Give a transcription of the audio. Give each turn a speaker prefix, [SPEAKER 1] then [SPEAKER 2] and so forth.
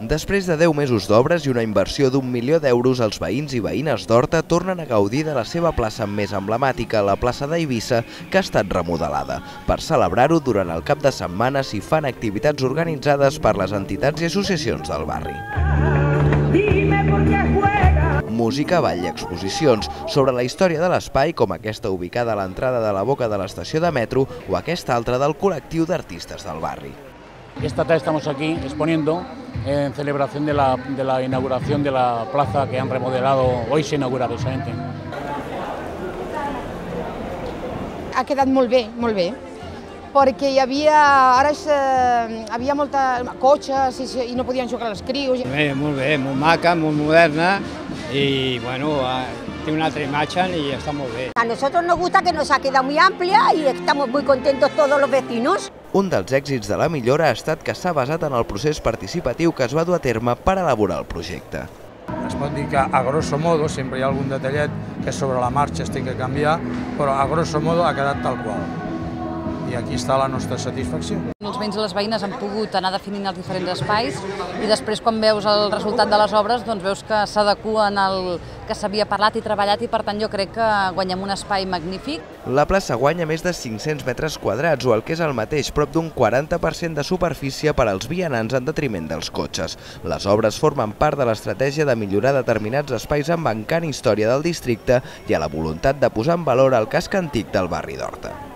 [SPEAKER 1] Després de 10 mesos d'obres i una inversió d'un milió d'euros, els veïns i veïnes d'Horta tornen a gaudir de la seva plaça més emblemàtica, la plaça d'Eivissa, que ha estat remodelada. Per celebrar-ho, durant el cap de setmana s'hi fan activitats organitzades per les entitats i associacions del barri. Música, ball i exposicions sobre la història de l'espai, com aquesta ubicada a l'entrada de la boca de l'estació de metro o aquesta altra del col·lectiu d'artistes del barri.
[SPEAKER 2] Esta tarde estamos aquí exponiendo en celebración de la, de la inauguración de la plaza que han remodelado, hoy se inaugura precisamente.
[SPEAKER 3] Ha quedat molt bé, molt bé, perquè hi havia, ara és, eh, havia molta cotxes i, i no podien jugar els crios.
[SPEAKER 4] Bé, molt bé, molt maca, molt moderna i bueno, eh, tiene una altra imagen y está muy bien.
[SPEAKER 5] A nosotros nos gusta que nos ha quedado muy amplia y estamos muy contentos todos los vecinos.
[SPEAKER 1] Un dels èxits de la millora ha estat que s'ha basat en el procés participatiu que es va dur a terme per elaborar el projecte.
[SPEAKER 6] Es pot dir que a grosso modo, sempre hi ha algun detallet que sobre la marxa es té que canviar, però a grosso modo ha quedat tal qual i aquí està la nostra satisfacció.
[SPEAKER 7] Els veïns i les veïnes han pogut anar definint els diferents espais i després quan veus el resultat de les obres doncs veus que s'adequen al que s'havia parlat i treballat i per tant jo crec que guanyem un espai magnífic.
[SPEAKER 1] La plaça guanya més de 500 metres quadrats o el que és el mateix, prop d'un 40% de superfície per als vianants en detriment dels cotxes. Les obres formen part de l'estratègia de millorar determinats espais amb encant història del districte i a la voluntat de posar en valor el casc antic del barri d'Horta.